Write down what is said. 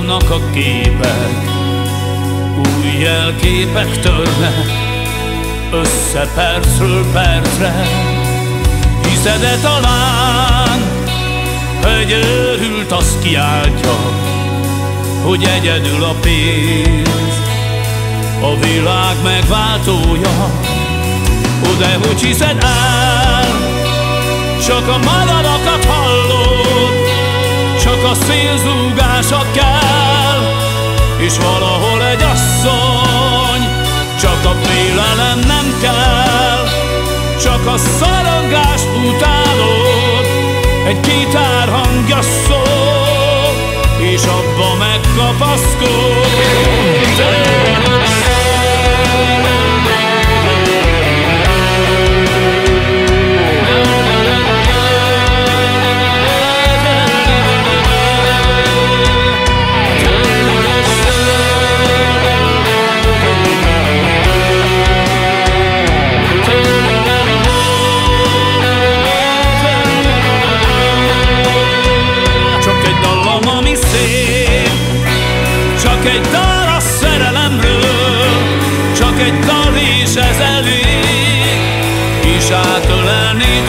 Ínognak a képek, új jelképek törnek Össze percről percre. Hiszed-e talán, egy őrült azt kiáltja Hogy egyedül a pénz. A világ megváltója De hogy hiszed el, csak a madarakat hallod Csak a szélzúgása a félelem nem kell Csak a szarangást utálod. Egy gitár hangja szól És abba megkapaszkod egy kal és ez elég, és átölelni